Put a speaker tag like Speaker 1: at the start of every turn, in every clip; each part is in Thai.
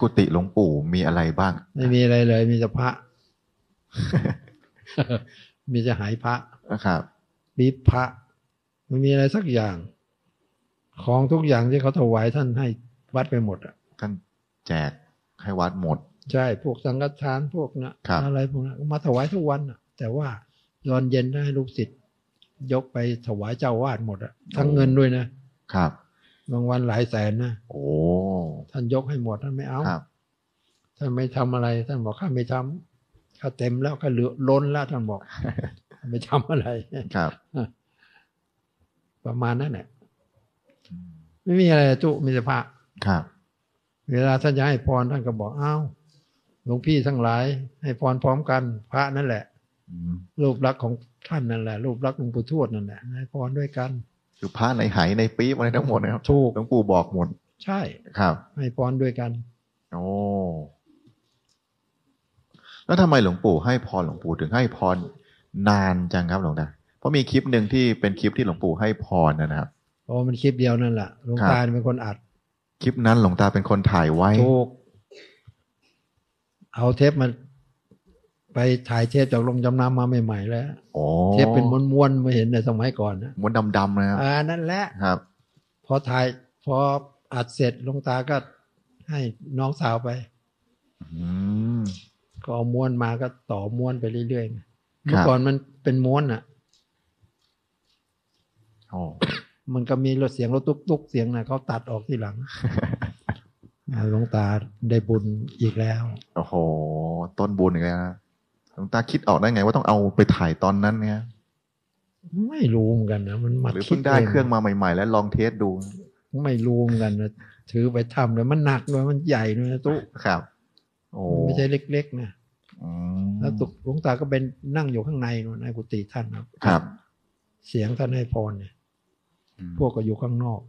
Speaker 1: กุฏิหลวงปู่มีอะไรบ้าง
Speaker 2: ไม่มีอะไรเลย มีแต่พระ มีจะหายพระ
Speaker 1: นะครับ
Speaker 2: ปี๊บพระไม่มีอะไรสักอย่าง ของทุกอย่างที่เขาถวายท่านให้วัดไปหมดอะ
Speaker 1: ท่านแจกให้วัดหมด
Speaker 2: ใช่พวกสังฆทานพวกนะครับอะไรพวกนั้นมาถวายทุกวันอะ แต่ว่าตอนเย็นได้ลูกศิษย์ยกไปถวายเจ้าวาดหมดอะทั้งเงินด้วยนะครับ บางวันหลายแสนนะ
Speaker 1: โอ้
Speaker 2: ท่านยกให้หมดท่านไม่เอา
Speaker 1: ครับ
Speaker 2: ท่านไม่ทำอะไร ท่านบอกข้าไม่ทำข้าเต็มแล้วข้าเหลือล้นแล้วท่านบอก ไม่ทำอะไร
Speaker 1: ครับ
Speaker 2: ประมาณนั้นแหละไม่มีอะไรจุมีแต่พระ
Speaker 1: ครับ
Speaker 2: เวลาท่านจะให้พรท่านก็บอกอ้าวหลวงพี่ทั้งหลาย ให้พรพร้อมกันพระนั่นแหละ
Speaker 1: อืม
Speaker 2: รูปลักษณ์ของท่านนั่นแหละ รูปลักษณ์หลวงปู่ทวดนั่นแหละให้พรด้วยกัน
Speaker 1: คือพระในไหในปี๊บอะไรทั้งหมดนะครับ
Speaker 2: ถูก
Speaker 1: หลวงปู่บอกหมด
Speaker 2: ใช่
Speaker 1: ครับ
Speaker 2: ให้พรด้วยกัน
Speaker 1: โอ้แล้วทำไมหลวงปู่ให้พรหลวงปู่ถึงให้พรนานจังครับหลวงตาเพราะมีคลิปหนึ่งที่เป็นคลิปที่หลวงปู่ให้พรนะครับ
Speaker 2: เพราะมันคลิปเดียวนั่นแหละหลวง
Speaker 1: ครับ
Speaker 2: ตาเป็นคนอัด
Speaker 1: คลิปนั้นหลวงตาเป็นคนถ่ายไว้
Speaker 2: ถูกเอาเทปมา ไปถ่ายเทปจากโรงจำนำมาใหม่ๆแล้ว
Speaker 1: โอ้
Speaker 2: เทปเป็นม้วนๆมาเห็นในสมัยก่อนนะ
Speaker 1: ม้วนดำๆนะครับ
Speaker 2: อ่านั่นแหละ
Speaker 1: ครับ
Speaker 2: พอถ่ายพออัดเสร็จหลวงตาก็ให้น้องสาวไป
Speaker 1: อืม
Speaker 2: ก็เอาม้วนมาก็ต่อม้วนไปเรื่อยๆ
Speaker 1: ครับ
Speaker 2: เมื่อก่อนมันเป็นม้วนอะ
Speaker 1: โอ้
Speaker 2: มันก็มีรถเสียงรถตุ๊กๆเสียงนะเขาตัดออกที่หลังอ่าหลวงตาได้บุญอีกแล้ว
Speaker 1: โอ้โห ต้นบุญอีกแล้วนะหลว งตาคิดออกได้ไงว่าต้องเอาไปถ่ายตอนนั้นเนี่ย
Speaker 2: ไม่รู้เหมือนกันนะมันมา
Speaker 1: หรือ
Speaker 2: คิ
Speaker 1: เพิ่
Speaker 2: ด
Speaker 1: งได้
Speaker 2: เอง
Speaker 1: เครื่องมาใหม่ ๆ แล้วลองเทสดู
Speaker 2: ไม่รู้เหมือนกันนะถือไปทำเลยมันหนักด้วยมันใหญ่ด้วยนะตุ๊
Speaker 1: ครับ โอ้
Speaker 2: มันไม่ใช่เล็กๆนะ
Speaker 1: อืม
Speaker 2: แล้วตุกหลวงตาก็เป็นนั่งอยู่ข้างในนู่นในกุฏิท่านครับ
Speaker 1: ครับ
Speaker 2: เสียงท่านให้พรเนี่ย
Speaker 1: อืม
Speaker 2: พวกก็อยู่ข้างนอก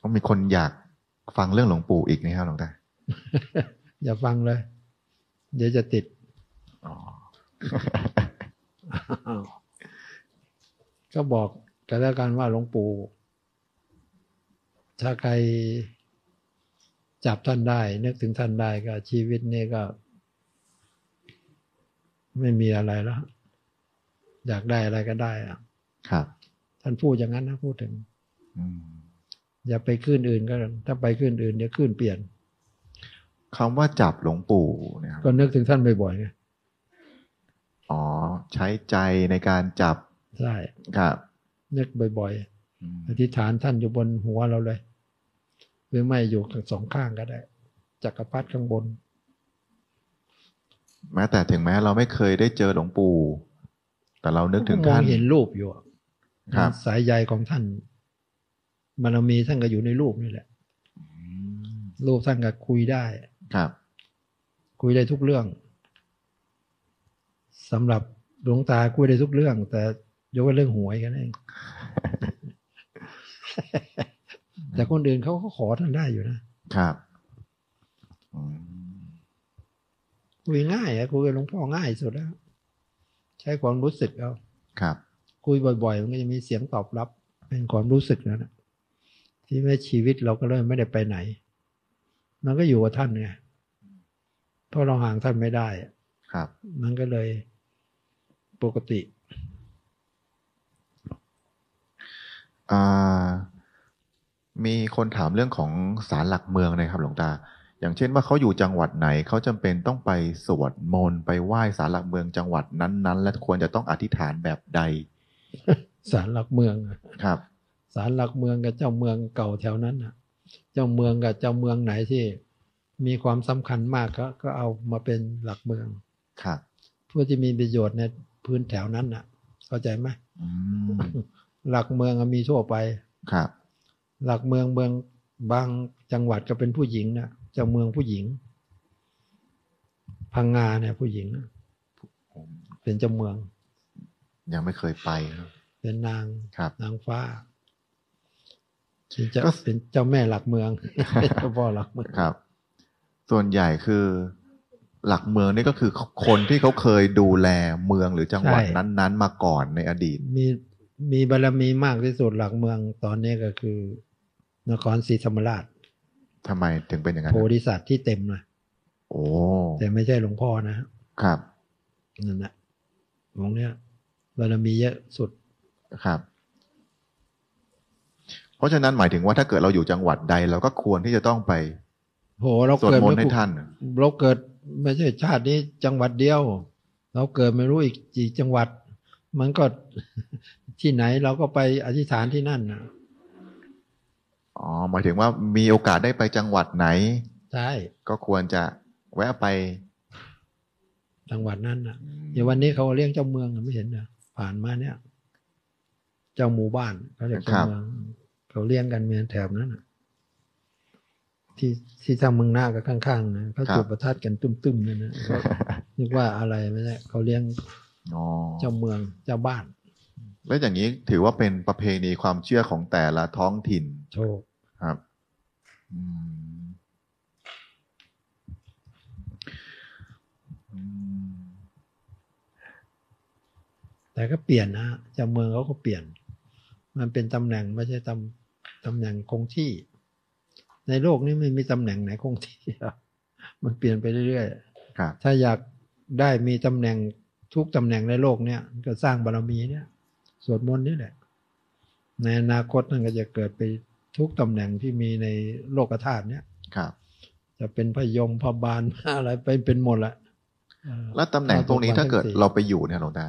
Speaker 1: ก็มีคนอยาก ฟังเรื่องหลวงปู่อีกนะครับหลวงตา
Speaker 2: อย่าฟังเลย เดี๋ยวจะติด
Speaker 1: อ๋อ
Speaker 2: อ้าวก็บอกกันแล้วกันว่าหลวงปู่ถ้าใครจับท่านได้ นึกถึงท่านได้ก็ชีวิตนี้ก็ ไม่มีอะไรแล้วอยากได้อะไรก็ได้อะ
Speaker 1: ครับ
Speaker 2: ท่านพูดอย่างนั้นนะพูดถึง
Speaker 1: อืม
Speaker 2: อย่าไปขึ้นอื่นก็ถ้าไปขึ้นอื่นเดี๋ยวขึ้นเปลี่ยน
Speaker 1: คำว่าจับหลวงปู่เนี่ยครับ
Speaker 2: ก็นึกถึงท่านบ่อยๆไง
Speaker 1: อ๋อ ใช้ใจในการจับ
Speaker 2: ใช่
Speaker 1: ครับ
Speaker 2: นึกบ่อย
Speaker 1: อืม
Speaker 2: ๆอธิษฐานท่านอยู่บนหัวเราเลย หรือไม่อยู่สองข้างก็ได้จักรพรรดิข้างบน
Speaker 1: แม้แต่ถึงแม้เราไม่เคยได้เจอหลวงปู่แต่เรานึกถึง
Speaker 2: มอ
Speaker 1: ท่างน
Speaker 2: เห็นรูปอยู่อะ
Speaker 1: ครับ
Speaker 2: สายใยของท่าน บารมีท่านก็อยู่ในรูปนี่แหละ
Speaker 1: อืม
Speaker 2: รูปท่านก็คุยได้
Speaker 1: ครับ
Speaker 2: คุยได้ทุกเรื่องสำหรับหลวงตาคุยได้ทุกเรื่อง แต่ยกเว้นเรื่องหวยกันเองแต่คนอื่นเขาก็ขอท่านได้อยู่นะครับ
Speaker 1: อืม
Speaker 2: คุยง่ายอะคุยกับหลวงพ่อง่ายสุดแล้ว ใช้ความรู้สึกเอา
Speaker 1: ครับ
Speaker 2: คุยบ่อยๆ มันก็จะมีเสียงตอบรับ เป็นความรู้สึกนั่นนะ ที่แม้ชีวิตเราก็เริ่มไม่ได้ไปไหน มันก็อยู่กับท่านไงเพราะเราห่างท่านไม่ได้อะ
Speaker 1: ครับ
Speaker 2: มันก็เลยปกติ
Speaker 1: อ่ามีคนถามเรื่องของศาลหลักเมืองนะครับ หลวงตา อย่างเช่นว่าเขาอยู่จังหวัดไหนเขาจำเป็นต้องไปสวดมนต์ไปไหว้ศาลหลักเมืองจังหวัดนั้นๆ และควรจะต้องอธิษฐานแบบใด
Speaker 2: ศาลหลักเมืองอะ
Speaker 1: ครับ
Speaker 2: ศาลหลักเมืองกับเจ้าเมืองเก่าแถวนั้นน่ะเจ้าเมืองกับเจ้าเมืองไหนที่มีความสำคัญมากก็ก็เอามาเป็นหลักเมือง
Speaker 1: ครับ
Speaker 2: เพื่อที่มีประโยชน์ในพื้นแถวนั้นน่ะ เข้าใจไหม
Speaker 1: อืม
Speaker 2: หลักเมืองอะมีทั่วไป
Speaker 1: ครับ
Speaker 2: หลักเมืองเมืองบางจังหวัดก็เป็นผู้หญิงนะเจ้าเมืองผู้หญิง พังงาเนี่ยผู้หญิงนะ
Speaker 1: ผม
Speaker 2: เป็นเจ้าเมือง
Speaker 1: ยังไม่เคยไปครับ
Speaker 2: เป็นนาง
Speaker 1: ครับ
Speaker 2: นางฟ้า เป็นเจ้า
Speaker 1: ก็
Speaker 2: เป็นเจ้าแม่หลักเมืองเป็นเจ้าพ่อหลักเมือง
Speaker 1: ครับ ส่วนใหญ่คือหลักเมืองนี่ก็คือคนที่เขาเคยดูแลเมืองหรือจังหวัดนั้น ๆ มาก่อนในอดีต
Speaker 2: มีมีบารรมีมากที่สุดหลักเมืองตอนนี้ก็คือ นครศรีธรรมราช
Speaker 1: ทำไมถึงเป็นอย่างนั้น
Speaker 2: โพธิสัตว์ที่เต็มเลย
Speaker 1: โอ้
Speaker 2: แต่ไม่ใช่หลวงพ่อนะครับนั่นแหละตรงเนี้ยบารมีเยอะสุด
Speaker 1: ครับ เพราะฉะนั้นหมายถึงว่าถ้าเกิดเราอยู่จังหวัดใด เราก็ควรที่จะต้องไป
Speaker 2: โหเราเกิด
Speaker 1: ไม่ให้ท่าน
Speaker 2: เราเกิดไม่ใช่ชาตินี้จังหวัดเดียว เราเกิดไม่รู้อีกกี่จังหวัด มันก็ที่ไหนเราก็ไปอธิษฐานที่นั่นนะ
Speaker 1: อ๋อหมายถึงว่ามีโอกาสได้ไปจังหวัดไหน
Speaker 2: ใช่
Speaker 1: ก็ควรจะแวะไป
Speaker 2: จังหวัดนั้นนะอย่างวันนี้เขาเลี้ยงเจ้าเมืองไม่เห็นนะผ่านมาเนี่ย เจ้าหมู่บ้านเขาเรียกเจ้าเมือง เขาเลี้ยงกันเมียนแถบนั้นที่ที่ทางเมืองหน้ากับข้างๆนะเขาจุดประทัดกันตุ้มๆนั่นนะนึกว่าอะไรไม่ใช่เขาเลี้ยงเจ้าเมืองเจ้าบ้าน
Speaker 1: แล้วอย่างนี้ถือว่าเป็นประเพณีความเชื่อของแต่ละท้องถิ่น
Speaker 2: โชค
Speaker 1: ครับ
Speaker 2: แต่ก็เปลี่ยนนะจาเมืองเขาก็เปลี่ยน มันเป็นตำแหน่งไม่ใช่ตำ ตำแหน่งคงที่ ในโลกนี้ไม่มีตำแหน่งไหนคงที่มันเปลี่ยนไปเรื่อยๆถ้าอยากได้มีตำแหน่งทุกตำแหน่งในโลกเนี้ยก็สร้างบารรมีเนี่ยสวดมนต์นี่แหละ ในอนาคตนั่นก็จะเกิดไปทุกตำแหน่งที่มีในโลกธาตุเนี้ย
Speaker 1: ครับ
Speaker 2: จะเป็นพยมพบาลอะไรไปเป็นหมดละ
Speaker 1: แล้วตำแหน่งตรงนี้ถ้าเกิดเราไปอยู่เนี่ยหลวงตา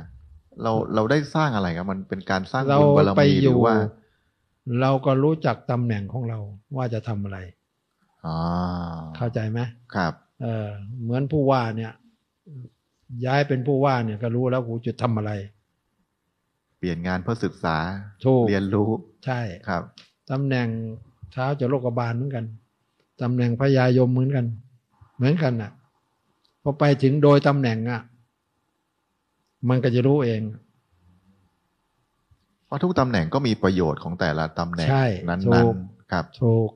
Speaker 1: เราเราได้สร้างอะไรครับมันเป็นการสร้างบุญบารมีหรือว่า
Speaker 2: เราก็รู้จักตำแหน่งของเราว่าจะทำอะไรเข้าใจไหม
Speaker 1: ครับ
Speaker 2: เออเหมือนผู้ว่าเนี่ย ย้ายเป็นผู้ว่าเนี่ยก็รู้แล้วกูจะทำอะไร
Speaker 1: เปลี่ยนงานเพื่อศึกษาเรียนรู้
Speaker 2: ใช่
Speaker 1: ครับ
Speaker 2: ตำแหน่งเท้าจะโลกบาลเหมือนกันตำแหน่งพญายมเหมือนกัน เหมือนกันน่ะพอไปถึงโดยตำแหน่งอะ มันก็จะรู้เอง
Speaker 1: ว่าทุกตำแหน่งก็มีประโยชน์ของแต่ละตำแหน่งนั้นๆครับ
Speaker 2: ถูก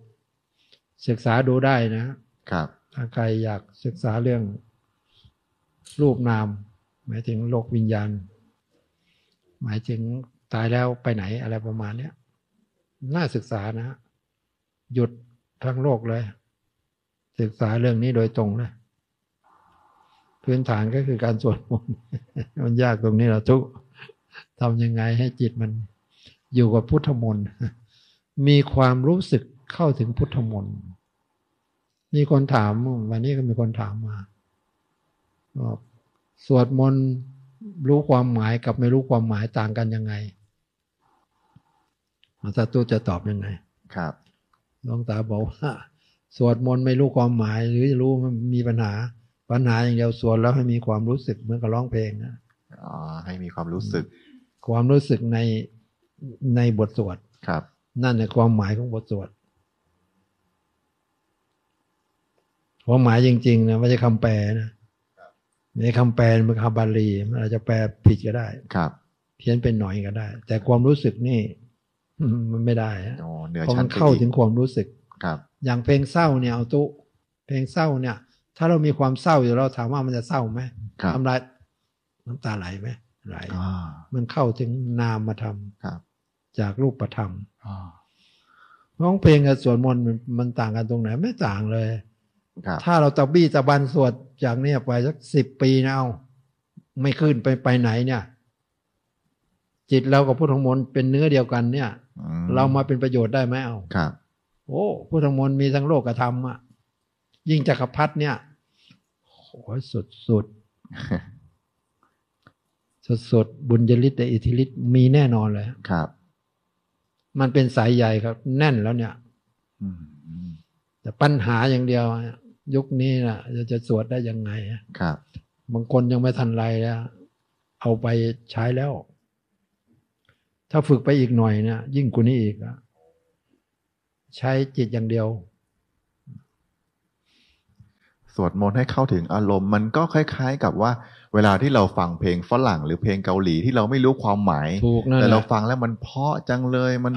Speaker 2: ศึกษาดูได้นะ
Speaker 1: ครับ
Speaker 2: ถ้าใครอยากศึกษาเรื่องรูปนาม หมายถึงโลกวิญญาณ หมายถึงตายแล้วไปไหนอะไรประมาณเนี้ยน่าศึกษานะ หยุดทั้งโลกเลย ศึกษาเรื่องนี้โดยตรงเลยพื้นฐานก็คือการสวดมนต์มันยากตรงนี้เราทุก ทำยังไงให้จิตมันอยู่กับพุทธมนต์มีความรู้สึกเข้าถึงพุทธมนต์มีคนถามวันนี้ก็มีคนถามมาบอกสวดมนต์รู้ความหมายกับไม่รู้ความหมายต่างกันยังไงอาจารย์ตู้จะตอบยังไง
Speaker 1: ครับ
Speaker 2: หลวงตาบอกว่าสวดมนต์ไม่รู้ความหมาย หรือรู้มันมีปัญหา ปัญหาอย่างเดียวสวดแล้วให้มีความรู้สึกเหมือนกับร้องเพลงนะ
Speaker 1: อ๋อให้มีความรู้สึก
Speaker 2: ความรู้สึกในในบทสวด
Speaker 1: ครับ
Speaker 2: นั่นในความหมายของบทสวดความหมายจริงๆนะไม่ใช่คำแปลนะในคำแปลมันคำบาลีมันอาจจะแปลผิดก็ได้
Speaker 1: ครับ
Speaker 2: เพี้ยนเป็นหน่อยก็ได้ แต่ความรู้สึกนี่มันไม่ได้เพราะมันเข้าถึงความรู้สึก
Speaker 1: ครับ
Speaker 2: อย่างเพลงเศร้าเนี่ยเอาตุเพลงเศร้าเนี่ย ถ้าเรามีความเศร้าอยู่เราถามว่ามันจะเศร้าไหมทำไร น้ำตาไหลไหมไหลมันเข้าถึงนามมาทำจากรูปธรรมร้องเพลงกับสวดมนต์มันต่างกันตรงไหน ไม่ต่างเลยถ้าเราตะบี้ตะบันสวดจากเนี้ยไปสักสิบปีนะเอาไม่ขึ้นไปไปไหนเนี่ย จิตเรากับพุทธมนต์เป็นเนื้อเดียวกันเนี่ย เรามาเป็นประโยชน์ได้ไหมเอา
Speaker 1: ครับ
Speaker 2: โอ้พุทธมนต์มีทั้งโลกธรรมอะยิ่งจักรพรรดิเนี่ยโอ้สุดสุด สดสดบุญญลิตแต่อิทธิฤทธิ์มีแน่นอนเลย
Speaker 1: ครับ
Speaker 2: มันเป็นสายใหญ่ครับ แน่นแล้วเนี่ยแต่ปัญหาอย่างเดียว ยุคนี้นะจะจะสวดได้ยังไง
Speaker 1: ครับ
Speaker 2: บางคนยังไม่ทันไรแล้วเอาไปใช้แล้ว ถ้าฝึกไปอีกหน่อยเนะยิ่งกว่านี้อีกอะใช้จิตอย่างเดียว
Speaker 1: สวดมนต์ให้เข้าถึงอารมณ์ มันก็คล้าย ๆ กับว่า เวลาที่เราฟังเพลงฝรั่งหรือเพลงเกาหลีที่เราไม่รู้ความหมาย แต่เราฟังแล้วมันเพาะจังเลยมัน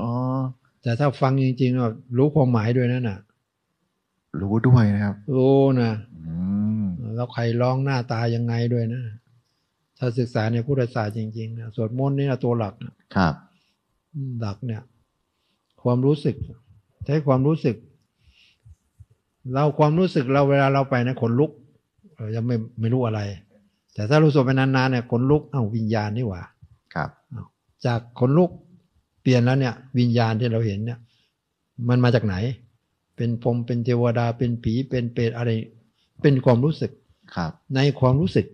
Speaker 2: อ๋อแต่ถ้าฟังจริงๆรู้ความหมายด้วยนั่นน่ะ
Speaker 1: รู้ด้วยนะครับ
Speaker 2: รู้นะแล้วใครร้องหน้าตายังไงด้วยนะถ้ถ้าศึกษาในพุทธศาสตร์จริงๆนะสวดมนต์นี่นะตัวหลัก
Speaker 1: ครับ
Speaker 2: หลักเนี่ย ความรู้สึก ใช้ความรู้สึก เราความรู้สึกเราเวลาเราไปนะขนลุก เรายังไม่ไม่รู้อะไร แต่ถ้ารู้สึกไปนานๆเนี่ยขนลุกเอ้าวิญญาณนี่หว่า
Speaker 1: ครับ
Speaker 2: จากขนลุกเปลี่ยนแล้วเนี่ย วิญญาณที่เราเห็นเนี่ย มันมาจากไหน เป็นพรมเป็นเทวดาเป็นผีเป็นเปรตอะไร เป็นความรู้สึก
Speaker 1: ครับ
Speaker 2: ในความรู้สึก